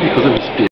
because of his beard.